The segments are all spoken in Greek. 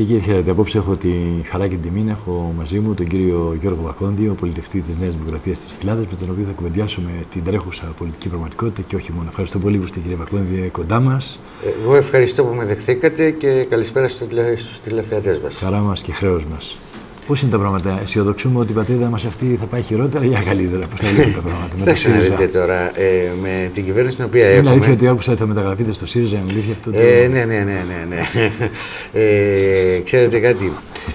Κυρίε και κύριοι, χαίρετε. Απόψε έχω τη χαρά και την τιμή να έχω μαζί μου τον κύριο Γιώργο Βακόνδιο, πολιτευτή της Νέας Δημοκρατίας της Ελλάδας, με τον οποίο θα κουβεντιάσουμε την τρέχουσα πολιτική πραγματικότητα και όχι μόνο. Ευχαριστώ πολύ που είστε, κύριε Βακόνδιο, κοντά μας. Εγώ ευχαριστώ που με δεχθήκατε και καλησπέρα στους τηλεθεατές μας. Χαρά μας και χρέος μας. Πώς είναι τα πράγματα, αισιοδοξούμε ότι η πατρίδα μας αυτή θα πάει χειρότερα ή καλύτερα, πώς θα βλέπετε τα πράγματα. με ξέρετε τώρα, ε, με την κυβέρνηση την οποία έχουμε. Είναι αλήθεια ότι άκουσα ότι θα μεταγραφείτε στο ΣΥΡΙΖΑ, είναι αλήθεια αυτό. Ε, ναι, ναι, ναι, ναι. ναι. ε, ξέρετε κάτι,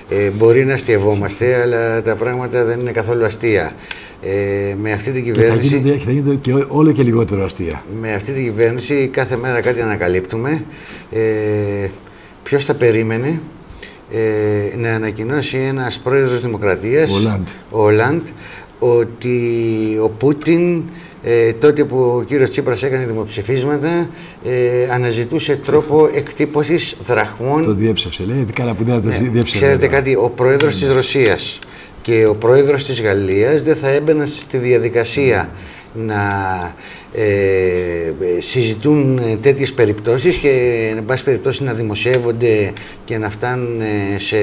ε, μπορεί να αστειευόμαστε, αλλά τα πράγματα δεν είναι καθόλου αστεία. Ε, με αυτή την κυβέρνηση. Και θα γίνονται, θα γίνονται και όλο και λιγότερο αστεία. Με αυτή την κυβέρνηση κάθε μέρα κάτι ανακαλύπτουμε. Ε, Ποιος θα περίμενε ε, να ανακοινώσει ένας πρόεδρος Δημοκρατίας, ο Ολάντ, ότι ο Πούτιν ε, τότε που ο κύριος Τσίπρας έκανε δημοψηφίσματα ε, αναζητούσε τρόπο εκτύπωσης δραχμών. Το διέψευσε, λέει, καλά που δεν το ναι, διέψευσε. Ξέρετε κάτι, ο πρόεδρος της Ρωσίας και ο πρόεδρος της Γαλλίας δεν θα έμπαιναν στη διαδικασία να ε, συζητούν τέτοιες περιπτώσεις και εν πάση περιπτώσει να δημοσιεύονται και να φτάνουν σε,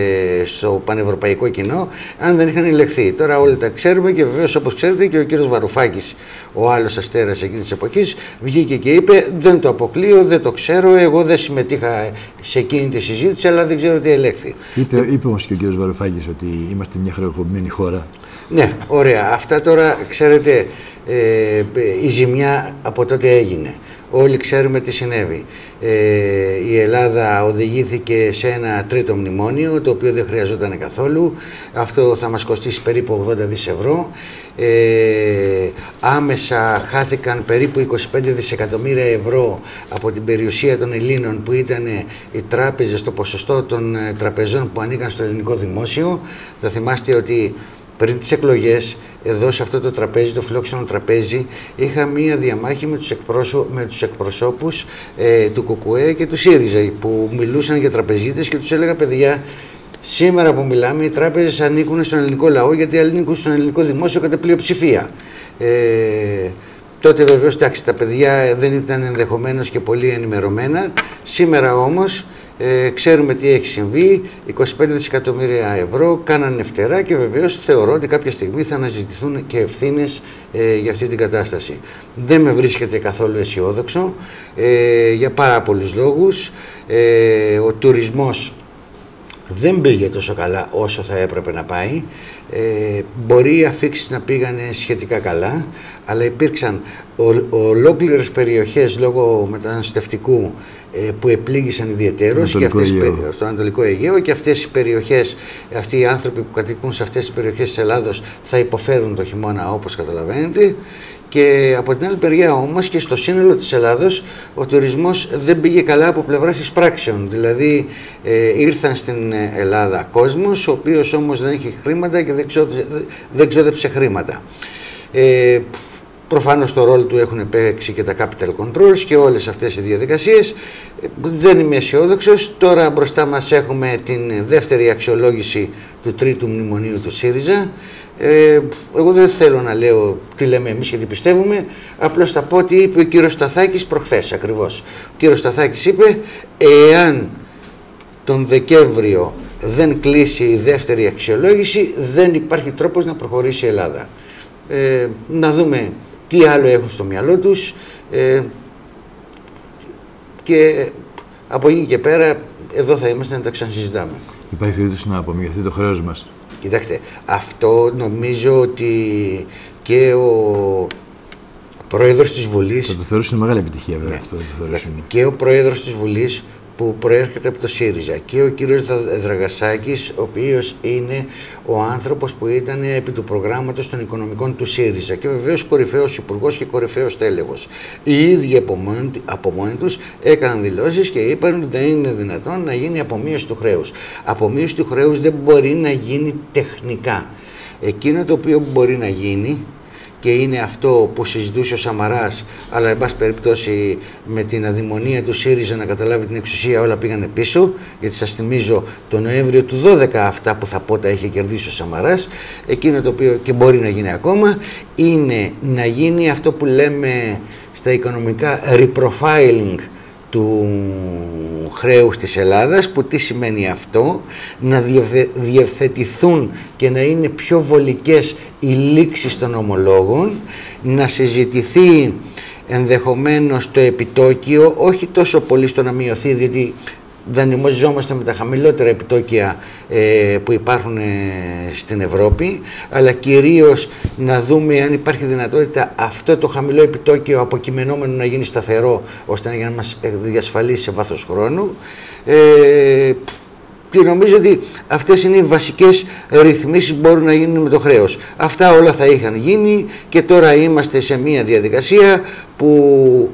στο πανευρωπαϊκό κοινό αν δεν είχαν ελεγχθεί. Τώρα όλοι τα ξέρουμε και βεβαίως όπως ξέρετε και ο κύριος Βαρουφάκης ο άλλος αστέρας εκείνης της εποχής βγήκε και είπε δεν το αποκλείω, δεν το ξέρω, εγώ δεν συμμετείχα σε εκείνη τη συζήτηση αλλά δεν ξέρω τι ελέγχθη. Είπε, είπε όμως και ο κύριος Βαρουφάκης ότι είμαστε μια χρεοκοπημένη χώρα. Ναι, ωραία. Αυτά τώρα ξέρετε ε, η ζημιά από τότε έγινε. Όλοι ξέρουμε τι συνέβη. Ε, η Ελλάδα οδηγήθηκε σε ένα τρίτο μνημόνιο, το οποίο δεν χρειαζόταν καθόλου. Αυτό θα μας κοστίσει περίπου 80 δις ευρώ. Ε, άμεσα χάθηκαν περίπου 25 δισεκατομμύρια ευρώ από την περιουσία των Ελλήνων που ήταν οι τράπεζες στο ποσοστό των ε, τραπεζών που ανήκαν στο ελληνικό δημόσιο. Θα θυμάστε ότι πριν τις εκλογές εδώ σε αυτό το τραπέζι, το φιλόξενο τραπέζι, είχα μία διαμάχη με τους, εκπρόσω, με τους εκπροσώπους ε, του ΚΚΕ και του ΣΥΡΙΖΑ που μιλούσαν για τραπεζίτες και τους έλεγα παιδιά σήμερα που μιλάμε οι τράπεζες ανήκουν στον ελληνικό λαό γιατί ανήκουν στον ελληνικό δημόσιο κατά πλειοψηφία. Ε, τότε βεβαίως τα παιδιά δεν ήταν ενδεχομένως και πολύ ενημερωμένα. Σήμερα όμως ε, ξέρουμε τι έχει συμβεί, 25 δισεκατομμύρια ευρώ κάνανε φτερά και βεβαίως θεωρώ ότι κάποια στιγμή θα αναζητηθούν και ευθύνες ε, για αυτή την κατάσταση. Δεν με βρίσκεται καθόλου αισιόδοξο ε, για πάρα πολλούς λόγους. Ε, ο τουρισμός δεν πήγε τόσο καλά όσο θα έπρεπε να πάει. Ε, μπορεί οι αφήξεις να πήγανε σχετικά καλά, αλλά υπήρξαν ολόκληρες περιοχές λόγω μεταναστευτικού ε, που επλήγησαν ιδιαίτερως και αυτές, στο Ανατολικό Αιγαίο και αυτές οι περιοχές, αυτοί οι άνθρωποι που κατοικούν σε αυτές τις περιοχές της Ελλάδος θα υποφέρουν το χειμώνα όπως καταλαβαίνετε και από την άλλη μεριά όμως και στο σύνολο της Ελλάδος ο τουρισμός δεν πήγε καλά από πλευράς πράξεων. Δηλαδή ε, ήρθαν στην Ελλάδα κόσμος ο οποίος όμως δεν είχε χρήματα και δεν ξόδεψε χρήματα. Ε, Προφανώς το ρόλο του έχουν παίξει και τα capital controls και όλες αυτές οι διαδικασίες. Δεν είμαι αισιόδοξος. Τώρα μπροστά μας έχουμε την δεύτερη αξιολόγηση του τρίτου μνημονίου του ΣΥΡΙΖΑ. Ε, εγώ δεν θέλω να λέω τι λέμε εμείς γιατί πιστεύουμε, απλώς θα πω τι είπε ο κύριος Σταθάκης προχθές ακριβώς. Ο κύριος Σταθάκης είπε, εάν τον Δεκέμβριο δεν κλείσει η δεύτερη αξιολόγηση, δεν υπάρχει τρόπος να προχωρήσει η Ελλάδα. Ε, να δούμε τι άλλο έχουν στο μυαλό τους ε, και από εκεί και πέρα εδώ θα είμαστε να τα ξανασυζητάμε. Υπάρχει περίπτωση να απομειωθεί το χρέος μας. Κοιτάξτε, αυτό νομίζω ότι και ο πρόεδρος της Βουλής... Θα το θεωρούσε μεγάλη επιτυχία βέβαια ναι. αυτό. Το και ο πρόεδρος της Βουλής που προέρχεται από το ΣΥΡΙΖΑ και ο κύριος Δραγασάκης, ο οποίος είναι ο άνθρωπος που ήταν επί του προγράμματος των οικονομικών του ΣΥΡΙΖΑ και βεβαίως κορυφαίος υπουργός και κορυφαίος τέλεγος. Οι ίδιοι από μόνοι, από μόνοι τους έκαναν δηλώσεις και είπαν ότι δεν είναι δυνατόν να γίνει απομείωση του χρέους. Απομείωση του χρέους δεν μπορεί να γίνει τεχνικά. Εκείνο το οποίο μπορεί να γίνει και είναι αυτό που συζητούσε ο Σαμαράς. Αλλά εν πάση περιπτώσει με την αδημονία του ΣΥΡΙΖΑ να καταλάβει την εξουσία όλα πήγανε πίσω. Γιατί σας θυμίζω το Νοέμβριο του 12 αυτά που θα πω τα είχε κερδίσει ο Σαμαράς. Εκείνο το οποίο και μπορεί να γίνει ακόμα είναι να γίνει αυτό που λέμε στα οικονομικά reprofiling του χρέους της Ελλάδας που τι σημαίνει αυτό; Να διευθετηθούν και να είναι πιο βολικές οι λήξεις των ομολόγων να συζητηθεί ενδεχομένως το επιτόκιο όχι τόσο πολύ στο να μειωθεί διότι δανειμοζόμαστε με τα χαμηλότερα επιτόκια ε, που υπάρχουν ε, στην Ευρώπη αλλά κυρίως να δούμε αν υπάρχει δυνατότητα αυτό το χαμηλό επιτόκιο αποκειμενόμενο να γίνει σταθερό ώστε να μας διασφαλίσει σε βάθος χρόνου ε, και νομίζω ότι αυτές είναι οι βασικές ρυθμίσεις που μπορούν να γίνουν με το χρέος. Αυτά όλα θα είχαν γίνει και τώρα είμαστε σε μια διαδικασία που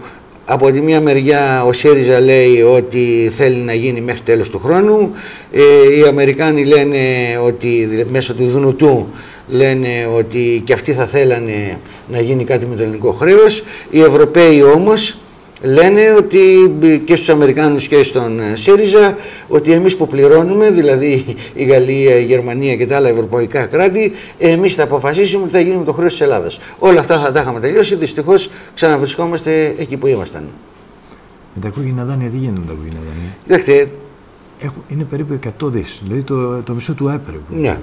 από τη μία μεριά ο ΣΥΡΙΖΑ λέει ότι θέλει να γίνει μέχρι τέλος του χρόνου. Ε, οι Αμερικάνοι λένε ότι μέσω του Δουνουτού λένε ότι και αυτοί θα θέλανε να γίνει κάτι με το ελληνικό χρέος. Οι Ευρωπαίοι όμως λένε ότι και στους Αμερικάνους και στον ε, ΣΥΡΙΖΑ ότι εμείς που πληρώνουμε, δηλαδή η Γαλλία, η Γερμανία και τα άλλα ευρωπαϊκά κράτη, εμείς θα αποφασίσουμε τι θα γίνει με το χρέος της Ελλάδας. Όλα αυτά θα τα είχαμε τελειώσει, δυστυχώς ξαναβρισκόμαστε εκεί που ήμασταν. Με τα κόκκινα δάνεια τι γίνεται με τα κόκκινα δάνεια; Κοιτάξτε, είναι περίπου 100 δις, δηλαδή το, το μισό του έπρεπε. Ναι.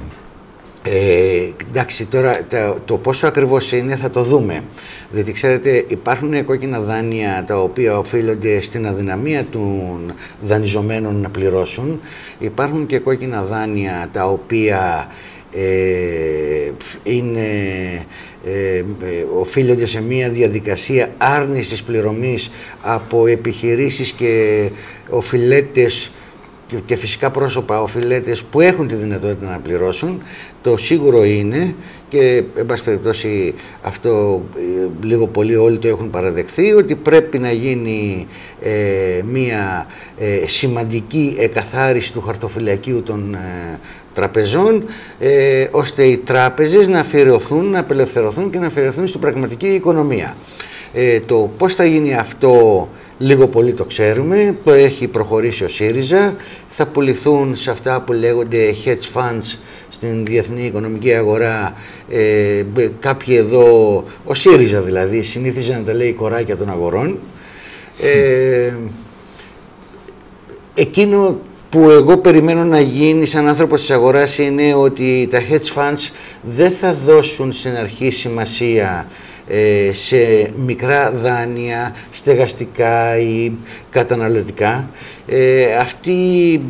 Ε, εντάξει, τώρα το, το πόσο ακριβώς είναι θα το δούμε. Διότι ξέρετε υπάρχουν κόκκινα δάνεια τα οποία οφείλονται στην αδυναμία των δανειζομένων να πληρώσουν. Υπάρχουν και κόκκινα δάνεια τα οποία ε, είναι, ε, οφείλονται σε μια διαδικασία άρνησης πληρωμής από επιχειρήσεις και οφειλέτες και φυσικά πρόσωπα οφειλέτες που έχουν τη δυνατότητα να πληρώσουν. Το σίγουρο είναι και εν πάση περιπτώσει αυτό ε, λίγο πολύ όλοι το έχουν παραδεχθεί ότι πρέπει να γίνει ε, μία ε, σημαντική εκαθάριση του χαρτοφυλακίου των τραπεζών ώστε οι τράπεζες να αφιερωθούν, να απελευθερωθούν και να αφιερωθούν στην πραγματική οικονομία. το πώς θα γίνει αυτό λίγο πολύ το ξέρουμε, το έχει προχωρήσει ο ΣΥΡΙΖΑ, θα πουληθούν σε αυτά που λέγονται hedge funds στην διεθνή οικονομική αγορά ε, κάποιοι εδώ, ο ΣΥΡΙΖΑ δηλαδή, συνήθιζε να τα λέει κοράκια των αγορών. Ε, εκείνο που εγώ περιμένω να γίνει σαν άνθρωπος της αγοράς είναι ότι τα hedge funds δεν θα δώσουν στην αρχή σημασία ε, σε μικρά δάνεια, στεγαστικά ή καταναλωτικά. Ε, αυτοί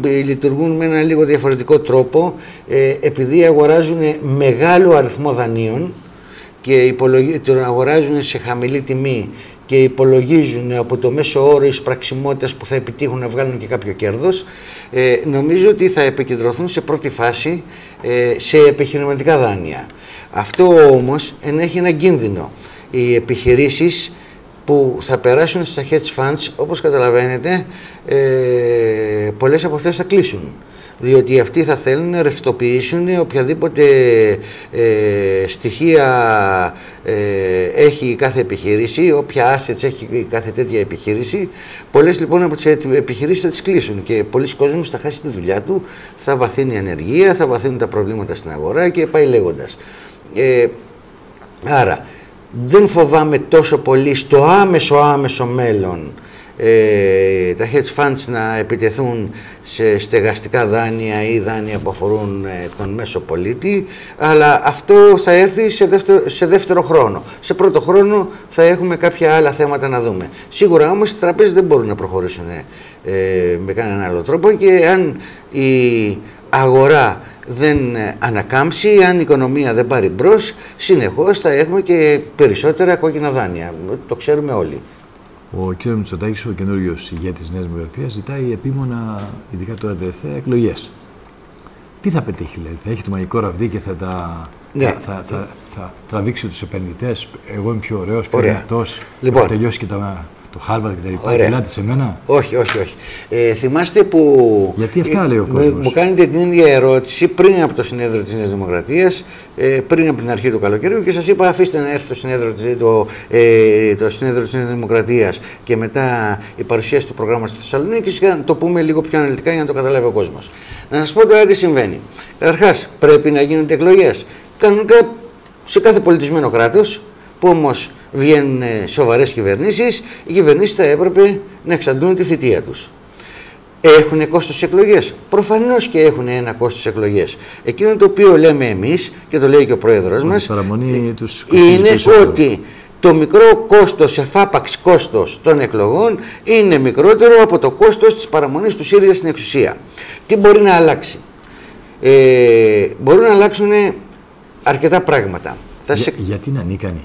λειτουργούν με ένα λίγο διαφορετικό τρόπο ε, επειδή αγοράζουν μεγάλο αριθμό δανείων και τον αγοράζουν σε χαμηλή τιμή και υπολογίζουν από το μέσο όρο εισπραξιμότητας που θα επιτύχουν να βγάλουν και κάποιο κέρδος, ε, νομίζω ότι θα επικεντρωθούν σε πρώτη φάση ε, σε επιχειρηματικά δάνεια. Αυτό όμως ενέχει ένα κίνδυνο. Οι επιχειρήσεις που θα περάσουν στα hedge funds, όπως καταλαβαίνετε, ε, πολλές από αυτές θα κλείσουν. Διότι αυτοί θα θέλουν να ρευστοποιήσουν οποιαδήποτε ε, στοιχεία ε, έχει κάθε επιχείρηση, όποια assets έχει κάθε τέτοια επιχείρηση. Πολλές λοιπόν από τις επιχειρήσεις θα τις κλείσουν και πολλοί κόσμοι θα χάσει τη δουλειά του, θα βαθύνει η ανεργία, θα βαθύνουν τα προβλήματα στην αγορά και πάει λέγοντας. Ε, άρα, δεν φοβάμαι τόσο πολύ στο άμεσο άμεσο μέλλον ε, τα hedge funds να επιτεθούν σε στεγαστικά δάνεια ή δάνεια που αφορούν ε, τον μέσο πολίτη, αλλά αυτό θα έρθει σε δεύτερο, σε δεύτερο χρόνο. Σε πρώτο χρόνο θα έχουμε κάποια άλλα θέματα να δούμε. Σίγουρα όμως οι τραπέζες δεν μπορούν να προχωρήσουν ε, με κανέναν άλλο τρόπο και αν η αγορά δεν ε, ανακάμψει, αν η οικονομία δεν πάρει μπρος, συνεχώς θα έχουμε και περισσότερα κόκκινα δάνεια. Το ξέρουμε όλοι. Ο κ. Μητσοτάκης, ο καινούριο ηγέτης τη Νέας Δημοκρατίας, ζητάει επίμονα, ειδικά τώρα τελευταία, εκλογές. Τι θα πετύχει, δηλαδή, θα έχει το μαγικό ραβδί και θα τα. Ναι. Θα, θα, θα, θα τραβήξει τους επενδυτές; Εγώ είμαι πιο ωραίος, πιο δυνατός. Λοιπόν, θα τελειώσει και τα το Χάρβαρντ και τα λοιπά. Μιλάτε σε μένα; Όχι, όχι, όχι. Ε, θυμάστε που. Γιατί αυτά λέει ο κόσμος; Μου κάνετε την ίδια ερώτηση πριν από το συνέδριο της Νέας Δημοκρατίας, ε, πριν από την αρχή του καλοκαιριού και σας είπα αφήστε να έρθει το συνέδριο, το, ε, το συνέδριο της Νέας Δημοκρατίας και μετά η παρουσίαση του προγράμματος στη Θεσσαλονίκης και να το πούμε λίγο πιο αναλυτικά για να το καταλάβει ο κόσμος. Να σας πω τώρα τι συμβαίνει. Καταρχάς, πρέπει να γίνονται εκλογές. Κανονικά σε κάθε πολιτισμένο κράτος, που όμως βγαίνουν σοβαρές κυβερνήσεις, οι κυβερνήσεις θα έπρεπε να εξαντλούν τη θητεία τους. Έχουν κόστος εκλογές; Προφανώς και έχουν ένα κόστος εκλογές. Εκείνο το οποίο λέμε εμείς και το λέει και ο πρόεδρος μας είναι ότι το μικρό κόστος, εφάπαξ κόστος των εκλογών είναι μικρότερο από το κόστος της παραμονής τους ΣΥΡΙΖΑ στην εξουσία. Τι μπορεί να αλλάξει; Ε, μπορούν να αλλάξουν αρκετά πράγματα. Για, Γιατί να ανίκανοι;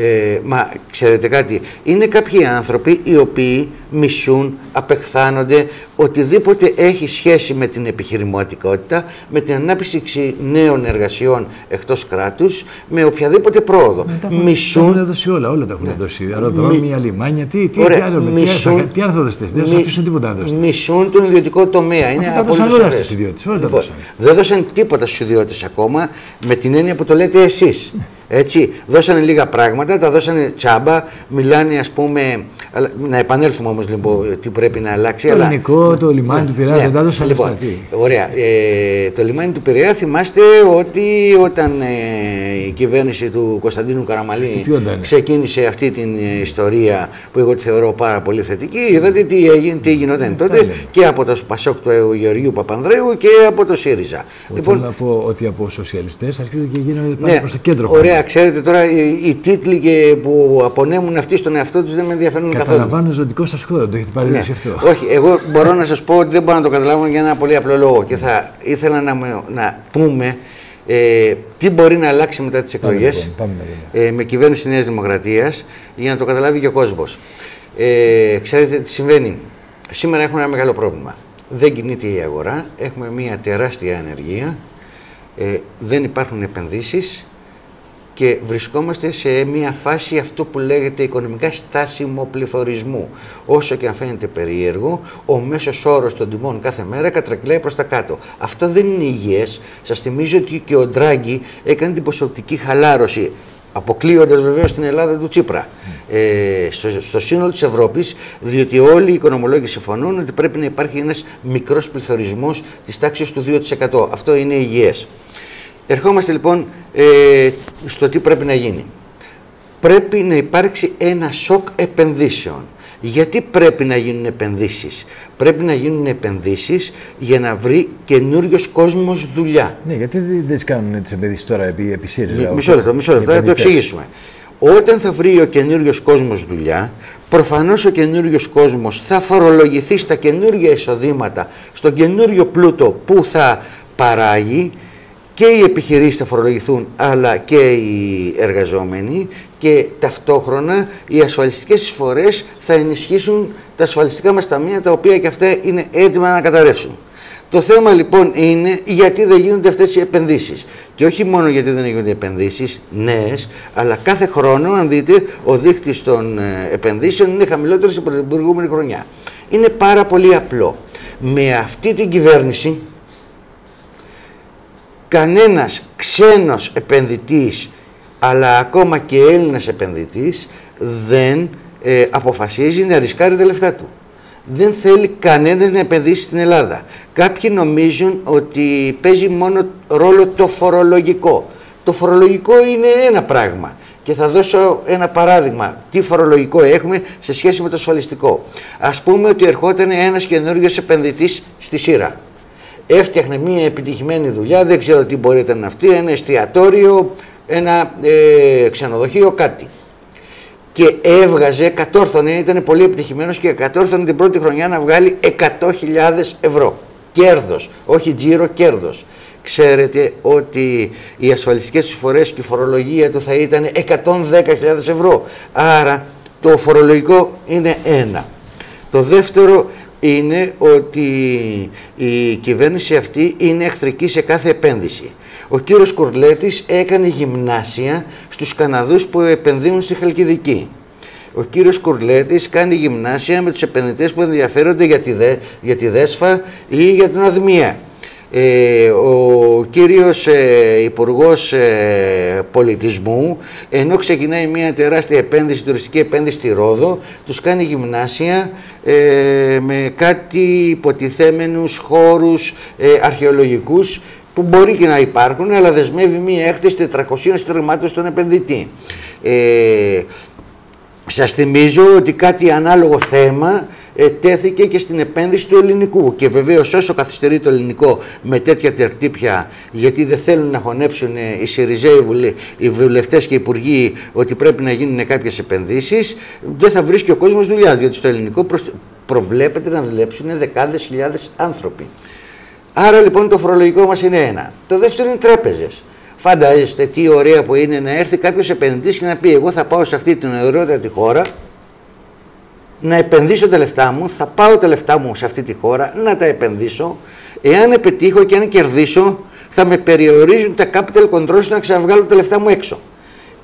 Ε, μα ξέρετε κάτι, είναι κάποιοι άνθρωποι οι οποίοι μισούν, απεχθάνονται, οτιδήποτε έχει σχέση με την επιχειρηματικότητα, με την ανάπτυξη νέων εργασιών εκτός κράτους, με οποιαδήποτε πρόοδο. Τα μισούν... Τα έχουν δώσει όλα, όλα τα έχουν ναι. δώσει. Αεροδρόμια, Μι... λιμάνια, τι, τι, Ωραία, τι άλλο, μισούν... τι άλλο θα δώσετε, δεν θα αφήσουν τίποτα να δώσετε. Μισούν τον ιδιωτικό τομέα. Είναι τα δώσαν όλα στους ιδιώτες, όλα τα λοιπόν, δώσαν. Δεν δώσαν τίποτα στους ιδιώτες ακόμα, με την έννοια που το λέτε εσείς. Ναι. Έτσι, δώσανε λίγα πράγματα, τα δώσανε τσάμπα, μιλάνε ας πούμε, να επανέλθουμε όμως λοιπόν τι πρέπει να αλλάξει. Το αλλά... ελληνικό, το λιμάνι ναι, του Πειραιά, ναι, δεν τα δώσανε λοιπόν, Ωραία, ε, το λιμάνι του Πειραιά θυμάστε ότι όταν ε, η κυβέρνηση του Κωνσταντίνου Καραμαλή ξεκίνησε αυτή την ιστορία που εγώ τη θεωρώ πάρα πολύ θετική, είδατε τι, έγινε, τι γινόταν τότε και από το Πασόκ του Γεωργίου Παπανδρέου και από το ΣΥΡΙΖΑ. Λοιπόν, να πω ότι από σοσιαλιστές αρχίζουν και γίνονται ναι, προς το κέντρο. Ωραία, ξέρετε τώρα οι, οι τίτλοι και που απονέμουν αυτοί στον εαυτό τους δεν με ενδιαφέρουν καθόλου. Καταλαβαίνω ζωτικό σας χώρο, το έχετε πάρει ναι. αυτό. Όχι, εγώ μπορώ να σας πω ότι δεν μπορώ να το καταλάβω για ένα πολύ απλό λόγο. Και θα ήθελα να, να πούμε ε, τι μπορεί να αλλάξει μετά τις εκλογές λοιπόν, ε, με κυβέρνηση Νέας Δημοκρατίας για να το καταλάβει και ο κόσμος. Ε, ξέρετε τι συμβαίνει. Σήμερα έχουμε ένα μεγάλο πρόβλημα. Δεν κινείται η αγορά, έχουμε μια τεράστια ανεργία, ε, δεν υπάρχουν επενδύσεις, και βρισκόμαστε σε μια φάση αυτό που λέγεται οικονομικά στάσιμο πληθωρισμού. Όσο και αν φαίνεται περίεργο, ο μέσος όρος των τιμών κάθε μέρα κατρεκλάει προς τα κάτω. Αυτό δεν είναι υγιές. Σας θυμίζω ότι και ο Ντράγκη έκανε την ποσοτική χαλάρωση αποκλείοντας βεβαίως την Ελλάδα του Τσίπρα ε, στο, στο σύνολο της Ευρώπης, διότι όλοι οι οικονομολόγοι συμφωνούν ότι πρέπει να υπάρχει ένας μικρός πληθωρισμός της τάξης του 2%. Αυτό είναι υγιές. Ερχόμαστε λοιπόν ε, στο τι πρέπει να γίνει. Πρέπει να υπάρξει ένα σοκ επενδύσεων. Γιατί πρέπει να γίνουν επενδύσεις; Πρέπει να γίνουν επενδύσεις για να βρει καινούριος κόσμος δουλειά. Ναι, γιατί δεν κάνουν τις επενδύσεις τώρα επί, επί ΣΥΡΙΖΑ. Μισό λεπτό, μισό λεπτό, θα το εξηγήσουμε. Όταν θα βρει ο καινούριος κόσμος δουλειά, προφανώς ο καινούριος κόσμος θα φορολογηθεί στα καινούργια εισοδήματα, στον καινούριο πλούτο που θα παράγει και οι επιχειρήσεις θα φορολογηθούν αλλά και οι εργαζόμενοι και ταυτόχρονα οι ασφαλιστικές εισφορές θα ενισχύσουν τα ασφαλιστικά μας ταμεία τα οποία και αυτά είναι έτοιμα να καταρρεύσουν. Το θέμα λοιπόν είναι γιατί δεν γίνονται αυτές οι επενδύσεις. Και όχι μόνο γιατί δεν γίνονται επενδύσεις νέες, αλλά κάθε χρόνο, αν δείτε, ο δείκτης των ε, επενδύσεων είναι χαμηλότερος από την προηγούμενη χρονιά. Είναι πάρα πολύ απλό. Με αυτή την κυβέρνηση, κανένας ξένος επενδυτής αλλά ακόμα και Έλληνας επενδυτής δεν ε, αποφασίζει να ρισκάρει τα λεφτά του. Δεν θέλει κανένας να επενδύσει στην Ελλάδα. Κάποιοι νομίζουν ότι παίζει μόνο ρόλο το φορολογικό. Το φορολογικό είναι ένα πράγμα. Και θα δώσω ένα παράδειγμα. Τι φορολογικό έχουμε σε σχέση με το ασφαλιστικό. Ας πούμε ότι ερχόταν ένας καινούριος επενδυτής στη ΣΥΡΑ έφτιαχνε μια επιτυχημένη δουλειά, δεν ξέρω τι μπορείτε να αυτή, ένα εστιατόριο, ένα ε, ξενοδοχείο, κάτι. Και έβγαζε, κατόρθωνε, ήταν πολύ επιτυχημένος και κατόρθωνε την πρώτη χρονιά να βγάλει 100.000 ευρώ. Κέρδος, όχι τζίρο, κέρδος. Ξέρετε ότι οι ασφαλιστικές εισφορές και η φορολογία του θα ήταν 110.000 ευρώ. Άρα το φορολογικό είναι ένα. Το δεύτερο είναι ότι η κυβέρνηση αυτή είναι εχθρική σε κάθε επένδυση. Ο κύριος Κουρλέτης έκανε γυμνάσια στους Καναδούς που επενδύουν στη Χαλκιδική. Ο κύριος Κουρλέτης κάνει γυμνάσια με τους επενδυτές που ενδιαφέρονται για τη, για τη ΔΕΣΦΑ ή για την ΑΔΜΙΑ. Ε, ο κύριος ε, Υπουργός ε, Πολιτισμού ενώ ξεκινάει μια τεράστια επένδυση, τουριστική επένδυση στη Ρόδο τους κάνει γυμνάσια ε, με κάτι υποτιθέμενους χώρους ε, αρχαιολογικούς που μπορεί και να υπάρχουν αλλά δεσμεύει μια έκθεση 400 στριμμάτων στον επενδυτή. Σας θυμίζω ότι κάτι ανάλογο θέμα ε, τέθηκε και στην επένδυση του ελληνικού. Και βεβαίως, όσο καθυστερεί το ελληνικό με τέτοια τερτύπια, γιατί δεν θέλουν να χωνέψουν ε, οι Σιριζέοι, οι βουλευτές και οι υπουργοί ότι πρέπει να γίνουν κάποιες επενδύσεις, δεν θα βρίσκει ο κόσμος δουλειά. Διότι στο ελληνικό προβλέπεται να δουλέψουν δεκάδες χιλιάδες άνθρωποι. Άρα λοιπόν το φορολογικό μας είναι ένα. Το δεύτερο είναι οι τράπεζες. Φαντάζεστε τι ωραία που είναι να έρθει κάποιος επενδυτής και να πει: Εγώ θα πάω σε αυτή την τη χώρα να επενδύσω τα λεφτά μου, θα πάω τα λεφτά μου σε αυτή τη χώρα, να τα επενδύσω. Εάν επιτύχω και αν κερδίσω, θα με περιορίζουν τα capital controls να ξαναβγάλω τα λεφτά μου έξω.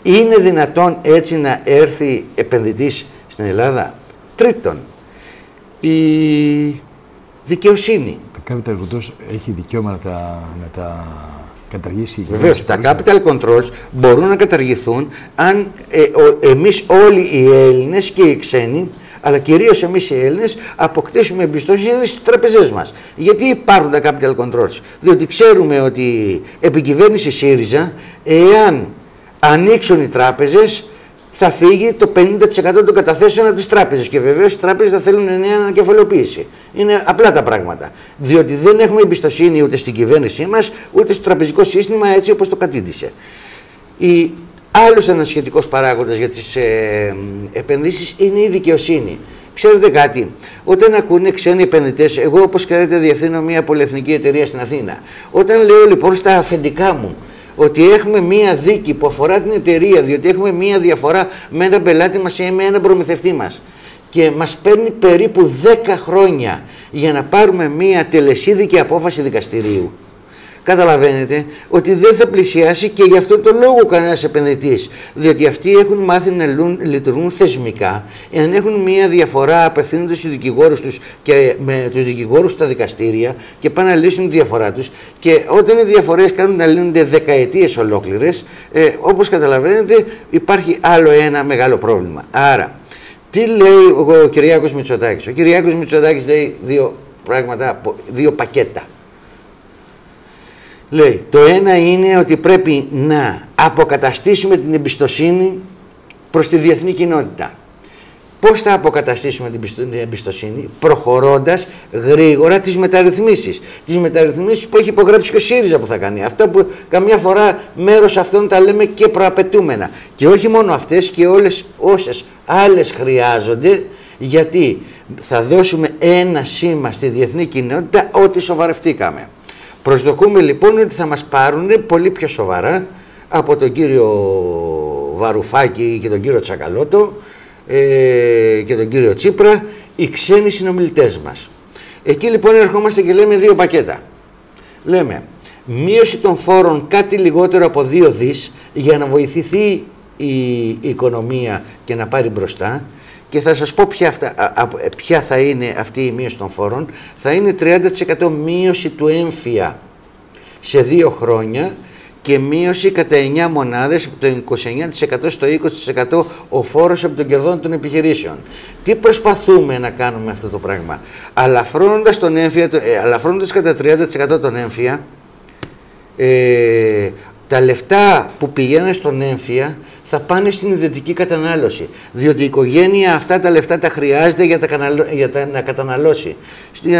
Είναι δυνατόν έτσι να έρθει επενδυτής στην Ελλάδα; Τρίτον, η δικαιοσύνη. Τα capital controls έχει δικαίωμα να τα, να τα καταργήσει. Βεβαίως, τα capital controls μπορούν να καταργηθούν αν ε, εμείς όλοι οι Έλληνες και οι ξένοι αλλά κυρίως εμείς οι Έλληνες αποκτήσουμε εμπιστοσύνη στις τραπεζές μας. Γιατί υπάρχουν τα capital controls; Διότι ξέρουμε ότι επί κυβέρνηση ΣΥΡΙΖΑ, εάν ανοίξουν οι τράπεζες, θα φύγει το 50% των καταθέσεων από τις τράπεζες. Και βεβαίως οι τράπεζες θα θέλουν νέα ανακεφαλαιοποίηση. Είναι απλά τα πράγματα. Διότι δεν έχουμε εμπιστοσύνη ούτε στην κυβέρνησή μας, ούτε στο τραπεζικό σύστημα έτσι όπως το κατήντησε. Η Άλλος ανασχετικός παράγοντας για τις ε, επενδύσεις είναι η δικαιοσύνη. Ξέρετε κάτι, όταν ακούνε ξένοι επενδυτές, εγώ όπως ξέρετε διευθύνω μια πολυεθνική εταιρεία στην Αθήνα. Όταν λέω λοιπόν στα αφεντικά μου ότι έχουμε μία δίκη που αφορά την εταιρεία, διότι έχουμε μία διαφορά με έναν πελάτη μας ή με έναν προμηθευτή μας και μας παίρνει περίπου 10 χρόνια για να πάρουμε μία τελεσίδικη απόφαση δικαστηρίου καταλαβαίνετε ότι δεν θα πλησιάσει και γι' αυτό το λόγο κανένας επενδυτής. Διότι αυτοί έχουν μάθει να λειτουργούν θεσμικά. Εάν έχουν μία διαφορά, απευθύνονται στου δικηγόρους τους και με τους δικηγόρους στα δικαστήρια και πάνε να λύσουν τη διαφορά τους. Και όταν οι διαφορές κάνουν να λύνονται δεκαετίες ολόκληρες, ε, όπως καταλαβαίνετε, υπάρχει άλλο ένα μεγάλο πρόβλημα. Άρα, τι λέει ο Κυριάκος Μητσοτάκης; Ο Κυριάκος Μητσοτάκης λέει δύο πράγματα, δύο πακέτα. Λέει, το ένα είναι ότι πρέπει να αποκαταστήσουμε την εμπιστοσύνη προς τη διεθνή κοινότητα. Πώς θα αποκαταστήσουμε την εμπιστοσύνη, προχωρώντας γρήγορα τις μεταρρυθμίσεις. Τις μεταρρυθμίσεις που έχει υπογράψει και ο ΣΥΡΙΖΑ που θα κάνει. Αυτά που καμιά φορά μέρος αυτών τα λέμε και προαπαιτούμενα. Και όχι μόνο αυτές και όλες όσες άλλες χρειάζονται, γιατί θα δώσουμε ένα σήμα στη διεθνή κοινότητα ότι σοβαρευτήκαμε. Προσδοκούμε λοιπόν ότι θα μας πάρουν πολύ πιο σοβαρά από τον κύριο Βαρουφάκη και τον κύριο Τσακαλώτο ε, και τον κύριο Τσίπρα οι ξένοι συνομιλητές μας. Εκεί λοιπόν ερχόμαστε και λέμε δύο πακέτα. Λέμε μείωση των φόρων κάτι λιγότερο από δύο δις για να βοηθηθεί η οικονομία και να πάρει μπροστά και θα σας πω ποια, ποια θα είναι αυτή η μείωση των φόρων. Θα είναι 30% μείωση του έμφυα σε δύο χρόνια και μείωση κατά 9 μονάδες από το 29% στο 20% ο φόρος από τον κερδών των επιχειρήσεων. Τι προσπαθούμε να κάνουμε αυτό το πράγμα; Αλαφρώνοντας, τον έμφυα, ε, αλαφρώνοντας κατά 30% τον έμφυα, ε, τα λεφτά που πηγαίνουν στον έμφυα θα πάνε στην ιδιωτική κατανάλωση. Διότι η οικογένεια αυτά τα λεφτά τα χρειάζεται για, τα, για τα... να καταναλώσει.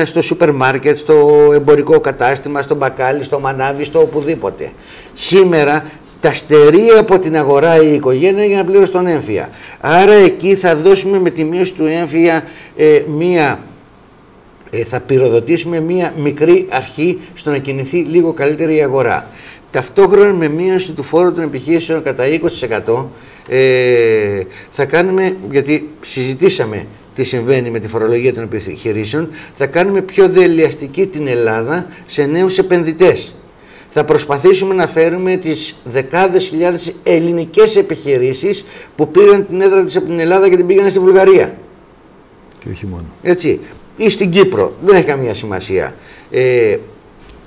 Στο σούπερ μάρκετ, στο εμπορικό κατάστημα, στο μπακάλι, στο μανάβι, στο οπουδήποτε. Σήμερα τα στερεί από την αγορά η οικογένεια για να πληρώσει τον έμφυα. Άρα εκεί θα δώσουμε με τη μείωση του έμφυα ε, μία ε, θα πυροδοτήσουμε μία μικρή αρχή στο να κινηθεί λίγο καλύτερη η αγορά. Ταυτόχρονα με μείωση του φόρου των επιχειρήσεων κατά 20% ε, θα κάνουμε, γιατί συζητήσαμε τι συμβαίνει με τη φορολογία των επιχειρήσεων, θα κάνουμε πιο δελειαστική την Ελλάδα σε νέους επενδυτές. Θα προσπαθήσουμε να φέρουμε τις δεκάδες χιλιάδες ελληνικές επιχειρήσεις που πήραν την έδρα της από την Ελλάδα και την πήγαν στη Βουλγαρία. Και όχι μόνο. Έτσι. Ή στην Κύπρο. Δεν έχει καμία σημασία. Ε,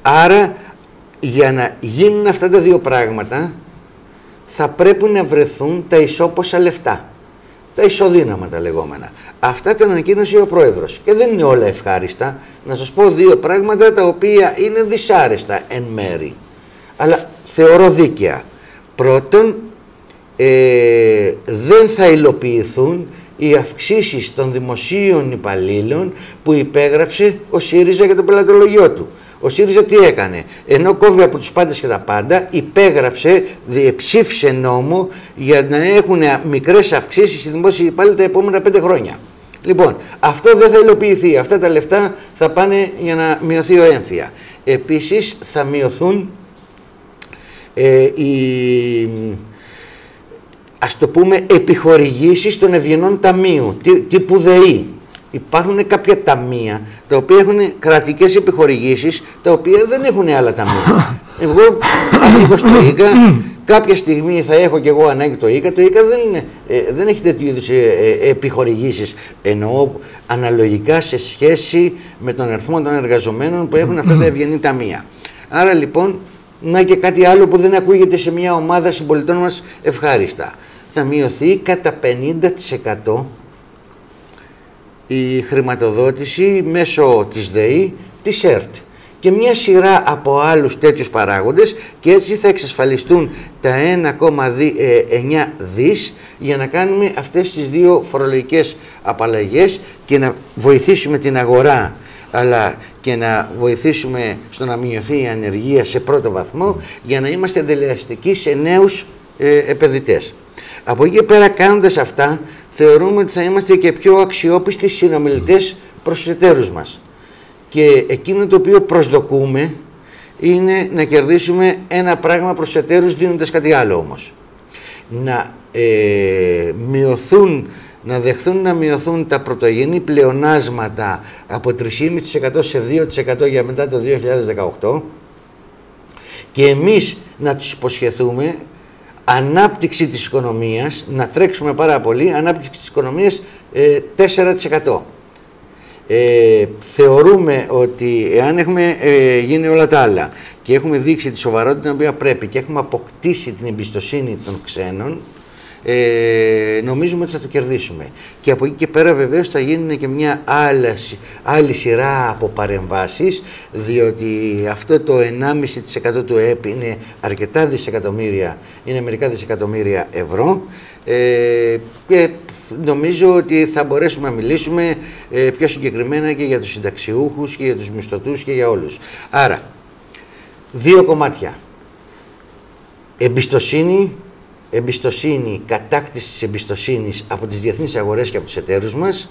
άρα για να γίνουν αυτά τα δύο πράγματα θα πρέπει να βρεθούν τα ισόποσα λεφτά. Τα ισοδύναμα τα λεγόμενα. Αυτά τα ανακοίνωσε ο πρόεδρος. Και δεν είναι όλα ευχάριστα. Να σας πω δύο πράγματα τα οποία είναι δυσάρεστα εν μέρη. Αλλά θεωρώ δίκαια. Πρώτον, ε, δεν θα υλοποιηθούν οι αυξήσεις των δημοσίων υπαλλήλων που υπέγραψε ο ΣΥΡΙΖΑ για το πελατολογιό του. Ο ΣΥΡΙΖΑ τι έκανε, ενώ κόβει από τους πάντες και τα πάντα, υπέγραψε, ψήφισε νόμο για να έχουν μικρές αυξήσεις οι δημόσιοι υπάλληλοι τα επόμενα πέντε χρόνια. Λοιπόν, αυτό δεν θα υλοποιηθεί. Αυτά τα λεφτά θα πάνε για να μειωθεί ο έμφυα. Επίσης θα μειωθούν ε, οι, ας το πούμε, επιχορηγήσεις των ευγενών ταμείου, τύπου ΔΕΗ. Υπάρχουν κάποια ταμεία τα οποία έχουν κρατικές επιχορηγήσεις, τα οποία δεν έχουν άλλα ταμεία. Εγώ ανήκω στο ΙΚΑ, κάποια στιγμή θα έχω κι εγώ ανάγκη το ΙΚΑ. Το ΙΚΑ δεν, ε, δεν έχει τέτοιου είδους ε, ε, επιχορηγήσεις, εννοώ αναλογικά σε σχέση με τον αριθμό των εργαζομένων που έχουν αυτά τα ευγενή ταμεία. Άρα λοιπόν, να και κάτι άλλο που δεν ακούγεται σε μια ομάδα συμπολιτών μας ευχάριστα. Θα μειωθεί κατά 50% η χρηματοδότηση μέσω της ΔΕΗ της ΕΡΤ και μια σειρά από άλλους τέτοιους παράγοντες και έτσι θα εξασφαλιστούν τα 1,9 δις για να κάνουμε αυτές τις δύο φορολογικές απαλλαγές και να βοηθήσουμε την αγορά αλλά και να βοηθήσουμε στο να μειωθεί η ανεργία σε πρώτο βαθμό για να είμαστε δελεαστικοί σε νέους ε, επενδυτές. Από εκεί πέρα κάνοντας αυτά θεωρούμε ότι θα είμαστε και πιο αξιόπιστοι συνομιλητές προς τους εταίρους μας. Και εκείνο το οποίο προσδοκούμε είναι να κερδίσουμε ένα πράγμα προς τους εταίρους δίνοντας κάτι άλλο όμως. Να ε, μειωθούν να δεχθούν να μειωθούν τα πρωτογενή πλεονάσματα από 3,5% σε 2% για μετά το 2018 και εμείς να τους υποσχεθούμε ανάπτυξη της οικονομίας, να τρέξουμε πάρα πολύ, ανάπτυξη της οικονομίας 4%. Ε, ε, θεωρούμε ότι εάν έχουμε ε, γίνει όλα τα άλλα και έχουμε δείξει τη σοβαρότητα την οποία πρέπει και έχουμε αποκτήσει την εμπιστοσύνη των ξένων, ε, νομίζουμε ότι θα το κερδίσουμε. Και από εκεί και πέρα βεβαίως θα γίνει και μια άλλη, άλλη σειρά από παρεμβάσεις, διότι αυτό το 1,5% του ΕΠ είναι αρκετά δισεκατομμύρια, είναι μερικά δισεκατομμύρια ευρώ. Ε, και νομίζω ότι θα μπορέσουμε να μιλήσουμε ε, πιο συγκεκριμένα και για τους συνταξιούχους και για τους μισθωτούς και για όλους. Άρα, δύο κομμάτια. Εμπιστοσύνη εμπιστοσύνη, κατάκτηση της εμπιστοσύνης από τις διεθνείς αγορές και από τους εταίρους μας,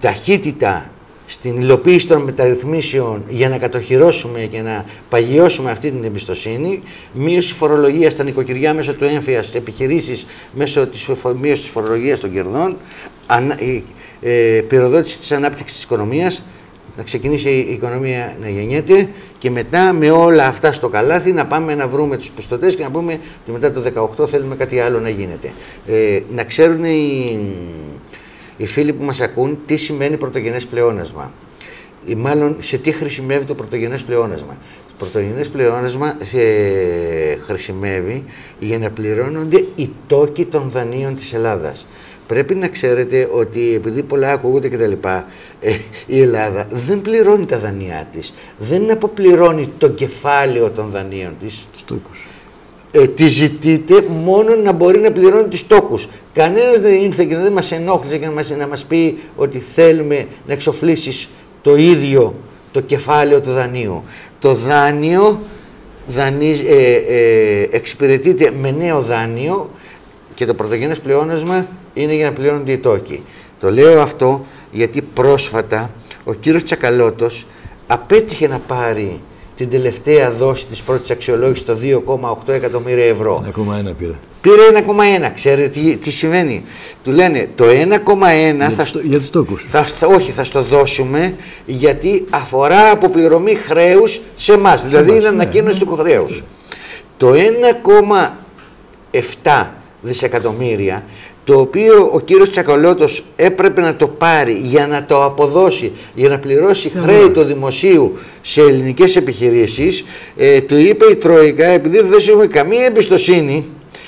ταχύτητα στην υλοποίηση των μεταρρυθμίσεων για να κατοχυρώσουμε και να παγιώσουμε αυτή την εμπιστοσύνη, μείωση φορολογίας στα νοικοκυριά μέσω του έμφυα στις επιχειρήσεις μέσω της μείωσης της φορολογίας των κερδών, ε, πυροδότηση της ανάπτυξης της οικονομίας, να ξεκινήσει η οικονομία να γεννιέται και μετά με όλα αυτά στο καλάθι να πάμε να βρούμε τους πιστωτές και να πούμε ότι μετά το 18 θέλουμε κάτι άλλο να γίνεται. Ε, να ξέρουν οι, οι φίλοι που μας ακούν τι σημαίνει πρωτογενές πλεόνασμα. Ή μάλλον σε τι χρησιμεύει το πρωτογενές πλεόνασμα. Το πρωτογενές πλεόνασμα ε, χρησιμεύει για να πληρώνονται οι τόκοι των δανείων της Ελλάδας. Πρέπει να ξέρετε ότι επειδή πολλά ακούγονται κτλ. Ε, η Ελλάδα δεν πληρώνει τα δανειά της. Δεν αποπληρώνει το κεφάλαιο των δανείων της. Στόκους. Ε, τη ζητείτε μόνο να μπορεί να πληρώνει τους τόκους. Κανένας δεν ήρθε και δεν μας ενόχλησε και να μας, να μας πει ότι θέλουμε να εξοφλήσεις το ίδιο το κεφάλαιο του δανείου. Το δάνειο δανείς, ε, ε, εξυπηρετείται με νέο δάνειο και το πρωτογενές πλεόνασμα είναι για να πληρώνονται οι τόκοι. Το λέω αυτό γιατί πρόσφατα ο κύριος Τσακαλώτος απέτυχε να πάρει την τελευταία δόση της πρώτης αξιολόγησης το 2,8 εκατομμύρια ευρώ. 1,1 πήρε. Πήρε 1,1. Ξέρετε τι, τι συμβαίνει; Του λένε το 1,1 θα... Στο, για τους τόκους. Θα, όχι, θα στο δώσουμε γιατί αφορά αποπληρωμή χρέους σε εμάς. Δηλαδή είναι ναι, ανακοίνωση ναι, του χρέους. Το 1,7 δισεκατομμύρια το οποίο ο κύριος Τσακαλώτος έπρεπε να το πάρει για να το αποδώσει, για να πληρώσει χρέη του δημοσίου σε ελληνικές επιχειρήσεις, ε, του είπε η Τρόικα, επειδή δεν έχουμε καμία εμπιστοσύνη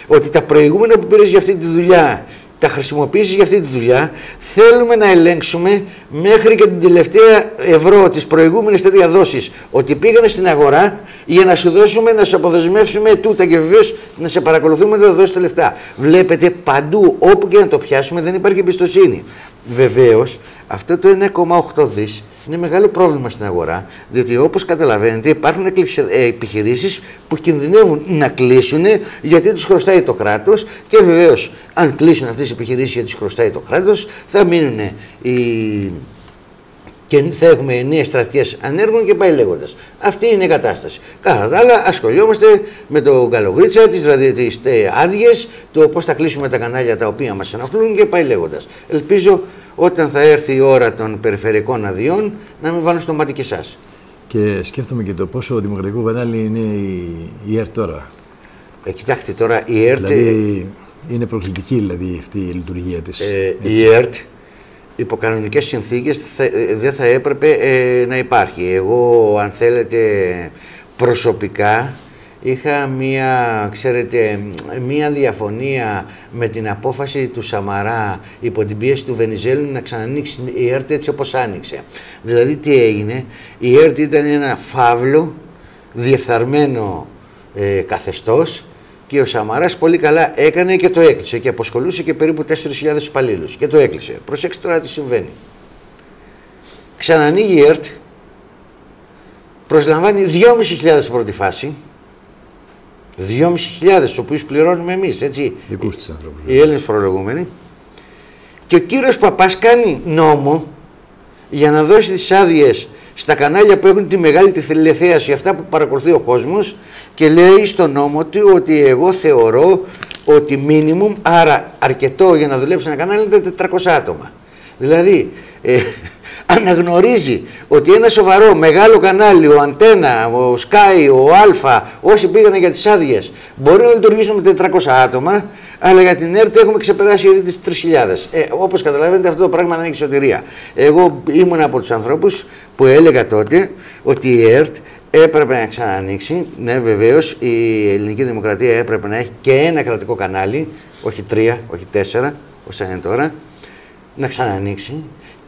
ότι τα προηγούμενα που πήρες για αυτή τη δουλειά τα χρησιμοποιήσεις για αυτή τη δουλειά. Θέλουμε να ελέγξουμε μέχρι και την τελευταία ευρώ της προηγούμενης τέτοια δόσης ότι πήγανε στην αγορά για να σου δώσουμε, να σου αποδεσμεύσουμε τούτα και βεβαίως να σε παρακολουθούμε να δώσεις τα λεφτά. Βλέπετε παντού, όπου και να το πιάσουμε, δεν υπάρχει εμπιστοσύνη. Βεβαίως, αυτό το 1,8 δις είναι μεγάλο πρόβλημα στην αγορά, διότι όπως καταλαβαίνετε υπάρχουν ε, επιχειρήσεις που κινδυνεύουν να κλείσουν γιατί τους χρωστάει το κράτος και βεβαίως αν κλείσουν αυτές οι επιχειρήσεις γιατί τους χρωστάει το κράτος θα μείνουν οι και θα έχουμε νέες στρατιές ανέργων και πάει λέγοντας. Αυτή είναι η κατάσταση. Κατά τα άλλα, ασχολιόμαστε με το καλογρίτσα, τις δηλαδή, άδειες, το πώς θα κλείσουμε τα κανάλια τα οποία μας ενοχλούν και πάει λέγοντας. Ελπίζω όταν θα έρθει η ώρα των περιφερειακών αδειών να μην βάλουν στο μάτι και εσάς. Και σκέφτομαι και το πόσο δημοκρατικό κανάλι είναι η, η ΕΡΤ τώρα. Ε, κοιτάξτε τώρα, η ΕΡΤ. Δηλαδή, είναι προκλητική δηλαδή αυτή η λειτουργία της. Ε, η ΕΡΤ υπό κανονικές συνθήκες ε, δεν θα έπρεπε ε, να υπάρχει. Εγώ, αν θέλετε, προσωπικά είχα μία, ξέρετε, μία διαφωνία με την απόφαση του Σαμαρά υπό την πίεση του Βενιζέλου να ξανανοίξει η ΕΡΤ έτσι όπως άνοιξε. Δηλαδή τι έγινε, η ΕΡΤ ήταν ένα φαύλο, διεφθαρμένο ε, καθεστώς και ο Σαμαράς πολύ καλά έκανε και το έκλεισε και αποσχολούσε και περίπου 4.000 υπαλλήλους και το έκλεισε. Προσέξτε τώρα τι συμβαίνει. Ξανανοίγει η ΕΡΤ, προσλαμβάνει 2.500 πρώτη φάση, 2.500 του οποίου πληρώνουμε εμείς, έτσι. Δικούς τη άνθρωπου. Οι Έλληνες φορολογούμενοι. Και ο κύριος Παπάς κάνει νόμο για να δώσει τις άδειες στα κανάλια που έχουν τη μεγάλη τη τηλεθέαση, αυτά που παρακολουθεί ο κόσμος, και λέει στον νόμο του ότι εγώ θεωρώ ότι μίνιμουμ, άρα αρκετό για να δουλέψει ένα κανάλι είναι 400 άτομα. Δηλαδή, ε, αναγνωρίζει ότι ένα σοβαρό μεγάλο κανάλι, ο Αντένα, ο Sky, ο Αλφα, όσοι πήγαν για τις άδειες, μπορεί να λειτουργήσουν με 400 άτομα, αλλά για την ΕΡΤ έχουμε ξεπεράσει ήδη τις 3.000. Ε, όπως καταλαβαίνετε αυτό το πράγμα δεν έχει σωτηρία. Εγώ ήμουν από τους ανθρώπους που έλεγα τότε ότι η ΕΡΤ έπρεπε να ξανανοίξει. Ναι, βεβαίως η ελληνική δημοκρατία έπρεπε να έχει και ένα κρατικό κανάλι, όχι τρία, όχι τέσσερα, όσα είναι τώρα, να ξανανοίξει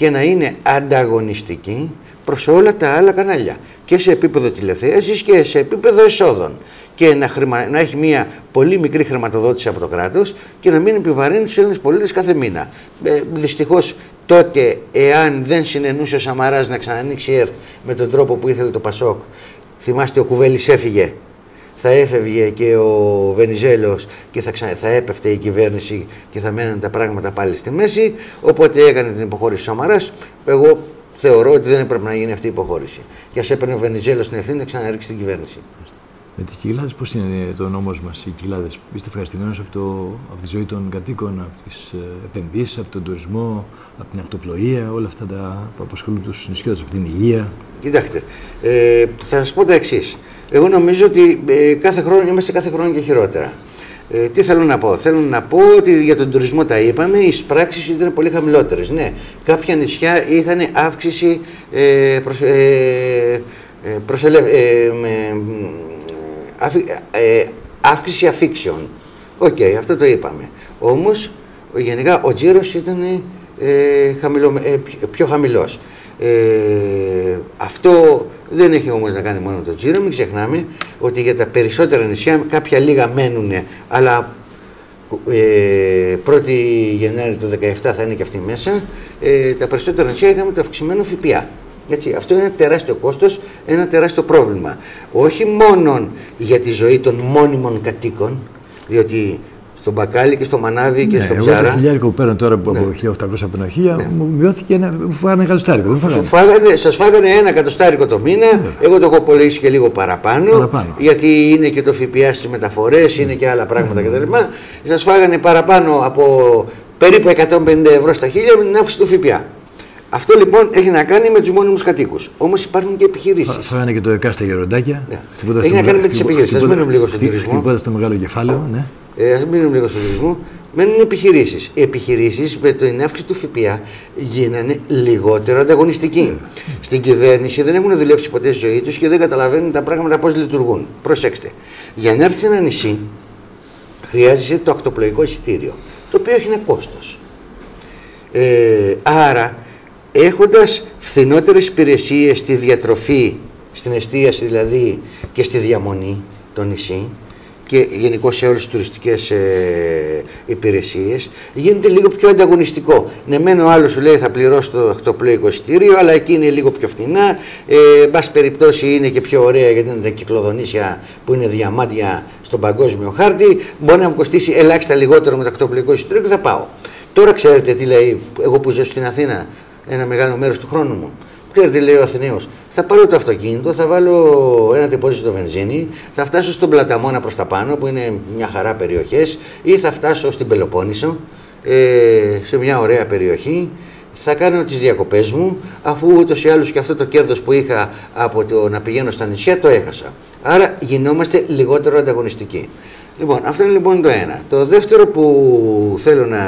και να είναι ανταγωνιστική προς όλα τα άλλα κανάλια. Και σε επίπεδο τηλεθέασης και σε επίπεδο εσόδων. Και να, χρημα... να έχει μια πολύ μικρή χρηματοδότηση από το κράτος και να μην επιβαρύνει τους Έλληνες πολίτες κάθε μήνα. Ε, δυστυχώς τότε, εάν δεν συνενούσε ο Σαμαράς να ξανανοίξει η ΕΡΤ με τον τρόπο που ήθελε το Πασόκ, θυμάστε ο Κουβέλης έφυγε θα έφευγε και ο Βενιζέλος και θα, ξα... θα έπεφτε η κυβέρνηση και θα μένουν τα πράγματα πάλι στη μέση. Οπότε έκανε την υποχώρηση ο Σαμαράς. Εγώ θεωρώ ότι δεν έπρεπε να γίνει αυτή η υποχώρηση. Και ας έπαιρνε ο Βενιζέλος την ευθύνη να ξαναρίξει την κυβέρνηση. Με τις κοιλάδες, πώς είναι το νόμος μας, οι κοιλάδες, είστε ευχαριστημένοι από, από τη ζωή των κατοίκων, από τις ε, επενδύσεις, από τον τουρισμό, από την ακτοπλοεία, όλα αυτά τα που απασχολούν τους νησιώτες, από την υγεία; Κοιτάξτε, ε, θα σας πω τα εξής. Εγώ νομίζω ότι ε, κάθε χρόνο είμαστε κάθε χρόνο και χειρότερα. Ε, τι θέλω να πω; Θέλω να πω ότι για τον τουρισμό τα είπαμε, οι πράξει ήταν πολύ χαμηλότερες. Ναι, κάποια νησιά είχαν αύξηση ε, προς, ε, προσελε, ε, αύξηση αφήξεων. OK, okay, αυτό το είπαμε. Όμως, γενικά ο τζίρος ήταν χαμηλό, πιο χαμηλός. Ε, αυτό δεν έχει όμως να κάνει μόνο με το τζίρο. Μην ξεχνάμε ότι για τα περισσότερα νησιά κάποια λίγα μένουν, αλλά ε, 1η Γενάρη του 2017 θα είναι και αυτή μέσα. Ε, τα περισσότερα νησιά είχαμε το αυξημένο ΦΠΑ. Έτσι, αυτό είναι ένα τεράστιο κόστος, ένα τεράστιο πρόβλημα. Όχι μόνο για τη ζωή των μόνιμων κατοίκων, διότι στο μπακάλι και στο μανάβι και ναι, στο ψάρα. Εγώ το χιλιάρικο που παίρνω τώρα από ναι. 1800 από 1000 ναι. μου μειώθηκε ένα, μου φάγανε εκατοστάρικο. Σα φάγανε, σας φάγανε ένα εκατοστάρικο το μήνα. Ναι. Εγώ το έχω απολύσει και λίγο παραπάνω, παραπάνω. Γιατί είναι και το ΦΠΑ στις μεταφορές, είναι και άλλα πράγματα ναι. κτλ. Σας φάγανε παραπάνω από περίπου 150 ευρώ στα χίλια με την αύξηση του ΦΠΑ. Αυτό λοιπόν έχει να κάνει με τους μόνιμους κατοίκους. Όμως υπάρχουν και επιχειρήσεις. Φάγανε και το ΕΚΑ στα γεροντάκια. Ναι. Έχει να κάνει με τις επιχειρήσεις. Α μείνουμε λίγο στον τουρισμό. Τίποτα στο μεγάλο κεφάλαιο. Ναι. Ε, Α μείνουμε λίγο στον τουρισμό. Μένουν επιχειρήσεις. Οι επιχειρήσεις με την αύξηση του ΦΠΑ γίνανε λιγότερο ανταγωνιστικοί. Στην κυβέρνηση δεν έχουν δουλέψει ποτέ στη ζωή τους και δεν καταλαβαίνουν τα πράγματα πώς λειτουργούν. Προσέξτε. Για να έρθει σε ένα νησί, χρειάζεσαι το ακτοπλοϊκό εισιτήριο. το οποίο έχει ένα κόστος. Ε, άρα, έχοντας φθηνότερες υπηρεσίες στη διατροφή, στην εστίαση δηλαδή και στη διαμονή το νησί, και γενικώ σε όλες τις τουριστικές ε, υπηρεσίες, γίνεται λίγο πιο ανταγωνιστικό. Ναι, μεν ο άλλος σου λέει θα πληρώσει το ακτοπλοϊκό εισιτήριο, αλλά εκεί είναι λίγο πιο φθηνά. Ε, εν πάση περιπτώσει είναι και πιο ωραία γιατί είναι τα κυκλοδονήσια που είναι διαμάντια στον παγκόσμιο χάρτη. Μπορεί να μου κοστίσει ελάχιστα λιγότερο με το ακτοπλοϊκό εισιτήριο και θα πάω. Τώρα ξέρετε τι λέει, εγώ που ζω στην Αθήνα, ένα μεγάλο μέρος του χρόνου μου. Ξέρετε τι λέει ο Αθηναίος. Θα πάρω το αυτοκίνητο, θα βάλω ένα τεπόζιτο βενζίνη, θα φτάσω στον Πλαταμόνα προς τα πάνω που είναι μια χαρά περιοχές, ή θα φτάσω στην Πελοπόννησο, ε, σε μια ωραία περιοχή. Θα κάνω τις διακοπές μου, αφού ούτως ή άλλως και αυτό το κέρδος που είχα από το να πηγαίνω στα νησιά το έχασα. Άρα γινόμαστε λιγότερο ανταγωνιστικοί. Λοιπόν, αυτό είναι λοιπόν το ένα. Το δεύτερο που θέλω να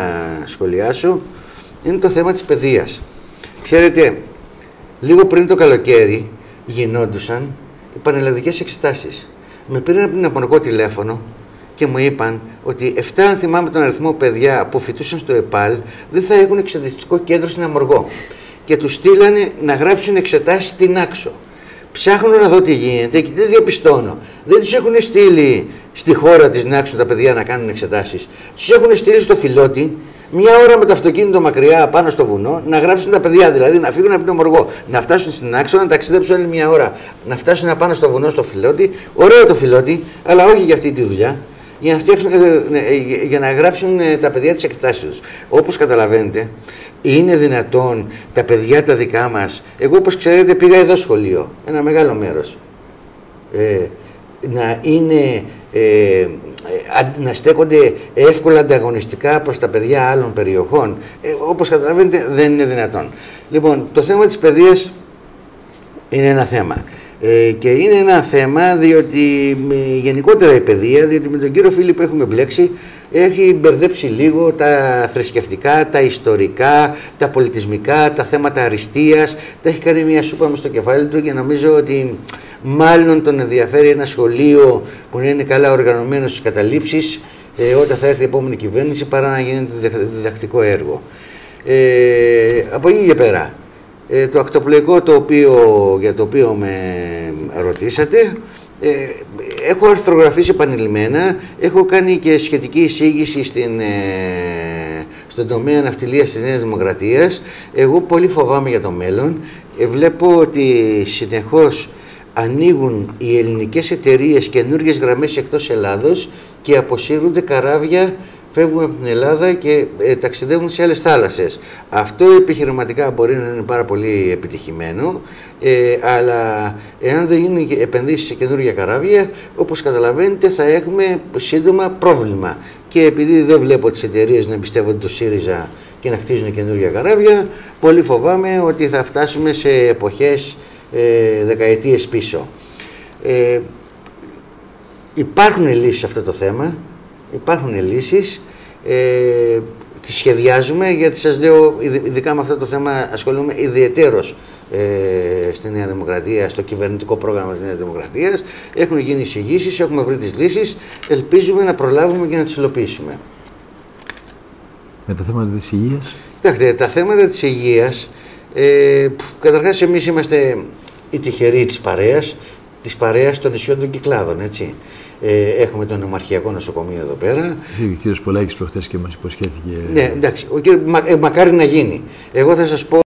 σχολιάσω είναι το θέμα της παιδείας. Ξέρετε, Λίγο πριν το καλοκαίρι γινόντουσαν οι πανελλαδικές εξετάσεις. Με πήραν από την απονοκό τηλέφωνο και μου είπαν ότι 7 αν θυμάμαι τον αριθμό παιδιά που φοιτούσαν στο ΕΠΑΛ δεν θα έχουν εξεταστικό κέντρο στην Αμοργό και τους στείλανε να γράψουν εξετάσεις στην Άξο. Ψάχνω να δω τι γίνεται και δεν διαπιστώνω. Δεν τους έχουν στείλει στη χώρα της Νάξο τα παιδιά να κάνουν εξετάσεις. Τους έχουν στείλει στο φιλότι μια ώρα με το αυτοκίνητο μακριά πάνω στο βουνό, να γράψουν τα παιδιά δηλαδή, να φύγουν από τον μοργό, να φτάσουν στην άξονα, να ταξιδέψουν άλλη μια ώρα, να φτάσουν πάνω στο βουνό στο φιλότι. Ωραίο το φιλότι, αλλά όχι για αυτή τη δουλειά. Για να, φτιάξουν, ε, ναι, ε, για να γράψουν ε, τα παιδιά της εκτάσεις του. Όπως καταλαβαίνετε, είναι δυνατόν τα παιδιά τα δικά μας. Εγώ, όπως ξέρετε, πήγα εδώ σχολείο, ένα μεγάλο μέρος. Ε, να είναι ε, να στέκονται εύκολα ανταγωνιστικά προς τα παιδιά άλλων περιοχών. Ε, όπως καταλαβαίνετε δεν είναι δυνατόν. Λοιπόν, το θέμα της παιδείας είναι ένα θέμα. Ε, και είναι ένα θέμα διότι γενικότερα η παιδεία, διότι με τον κύριο Φίλη που έχουμε μπλέξει, έχει μπερδέψει λίγο τα θρησκευτικά, τα ιστορικά, τα πολιτισμικά, τα θέματα αριστείας, τα έχει κάνει μια σούπα μες στο κεφάλι του και νομίζω ότι Μάλλον τον ενδιαφέρει ένα σχολείο που να είναι καλά οργανωμένο στις καταλήψεις ε, όταν θα έρθει η επόμενη κυβέρνηση παρά να γίνεται διδακτικό έργο. Ε, από εκεί και πέρα, ε, το ακτοπλοϊκό το οποίο, για το οποίο με ρωτήσατε, ε, έχω αρθρογραφήσει επανειλημμένα, έχω κάνει και σχετική εισήγηση στην, ε, στον τομέα ναυτιλίας της Νέας Δημοκρατίας. Εγώ πολύ φοβάμαι για το μέλλον. Ε, βλέπω ότι συνεχώς ανοίγουν οι ελληνικές εταιρείες καινούργιες γραμμές εκτός Ελλάδος και αποσύρονται καράβια φεύγουν από την Ελλάδα και ε, ταξιδεύουν σε άλλες θάλασσες. Αυτό επιχειρηματικά μπορεί να είναι πάρα πολύ επιτυχημένο, ε, αλλά εάν δεν γίνουν επενδύσεις σε καινούργια καράβια, όπως καταλαβαίνετε θα έχουμε σύντομα πρόβλημα. Και επειδή δεν βλέπω τις εταιρείες να εμπιστεύονται το ΣΥΡΙΖΑ και να χτίζουν καινούργια καράβια, πολύ φοβάμαι ότι θα φτάσουμε σε εποχές ε, δεκαετίες πίσω. Ε, υπάρχουν λύσεις σε αυτό το θέμα, υπάρχουν λύσεις, ε, τις σχεδιάζουμε γιατί σας λέω ειδικά με αυτό το θέμα ασχολούμαι ιδιαιτέρως ε, στη Νέα Δημοκρατία, στο κυβερνητικό πρόγραμμα της Νέας Δημοκρατίας. Έχουν γίνει εισηγήσεις, έχουμε βρει τις λύσεις, ελπίζουμε να προλάβουμε και να τις υλοποιήσουμε. Με τα θέματα της υγείας; Κοιτάξτε, τα θέματα της υγείας, ε, καταρχάς εμείς είμαστε η τυχερή της παρέας, της παρέας των νησιών των Κυκλάδων, έτσι. Ε, έχουμε το νομαρχιακό νοσοκομείο εδώ πέρα. Ο κύριος Πολάκης προχθές και μας υποσχέθηκε... Ναι, εντάξει, ο κύριος, μα, ε, μακάρι να γίνει. Εγώ θα σας πω